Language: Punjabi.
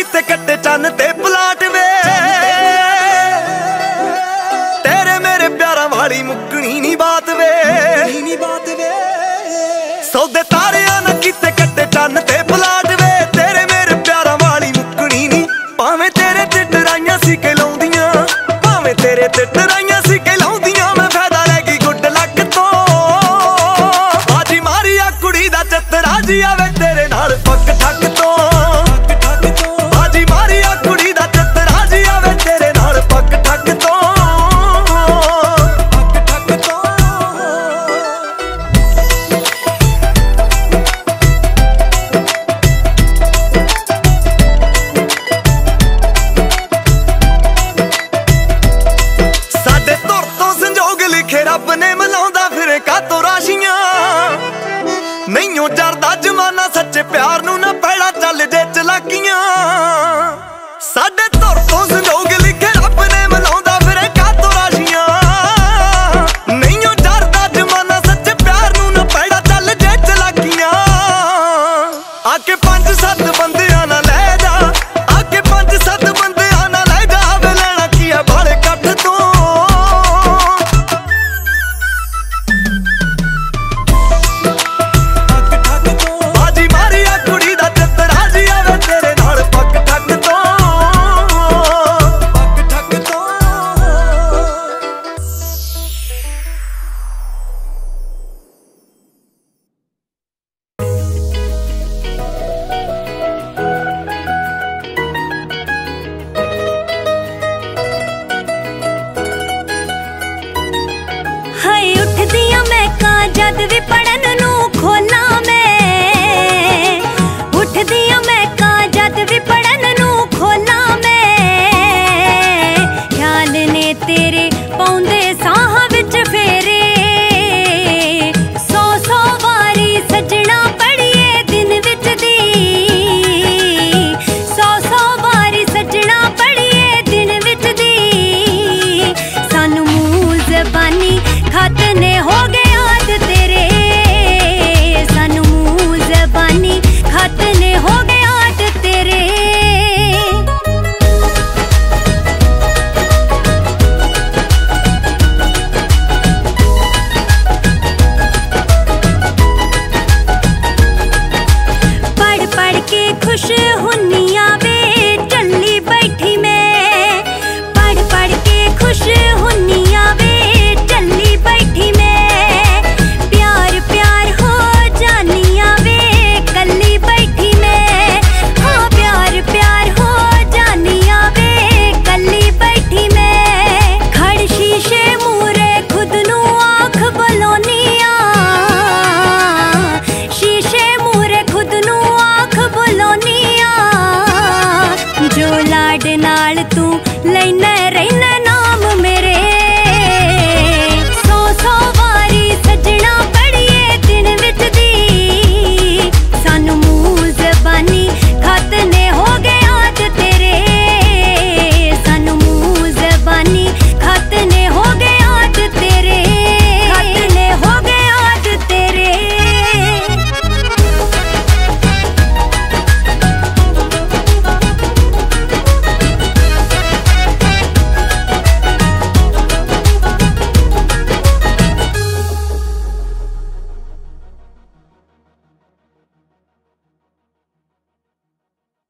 ਕੀਤੇ ਕੱਟੇ ਚੰਨ ਤੇ ਪਲਾਟ ਵੇ। ਤੇਰੇ ਮੇਰੇ ਪਿਆਰਾਂ ਵਾਲੀ ਮੁੱਕਣੀ ਨਹੀਂ ਬਾਤ ਵੇ। ਨਹੀਂ ਬਾਤ ਵੇ। ਸੌਦੇ ਤਾਰਿਆਂ ਨਾ ਕੀਤੇ ਕੱਟੇ ਚੰਨ ਤੇ ਪਲਾਟ ਵੇ। ਤੇਰੇ ਮੇਰੇ ਪਿਆਰਾਂ ਵਾਲੀ ਮੁੱਕਣੀ ਨਹੀਂ ਭਾਵੇਂ ਤੇਰੇ ਤੇ ਡਰਾਈਆਂ ਸੀ ਕੇ ਲਾਉਂਦੀਆਂ ਭਾਵੇਂ ਤੇਰੇ ਤੇ ਟਰਾਈਆਂ ਸੀ ਕੇ ਲਾਉਂਦੀਆਂ ਮੈਂ ਫਾਇਦਾ ਲੈ ਗਈ ਗੁੱਡ ਲੱਕ ਤੋਂ। ਆਜੀ ਮਾਰੀਆ ਕੁੜੀ ਦਾ ਚਤਰਾ ਜੀ ਆਵੇ ਤੇਰੇ ਨਾਲ ਪੱਕ ਠੱਕ ਤੋਂ। ਆਖੇ ਰੱਬ ਨੇ ਮਲਾਉਂਦਾ ਫਿਰ ਕਾਤੋਂ ਰਾਸ਼ੀਆਂ। ਨਹੀਂਓ ਡਰਦਾ ਜਮਾਨਾ ਸੱਚੇ ਪਿਆਰ ਨੂੰ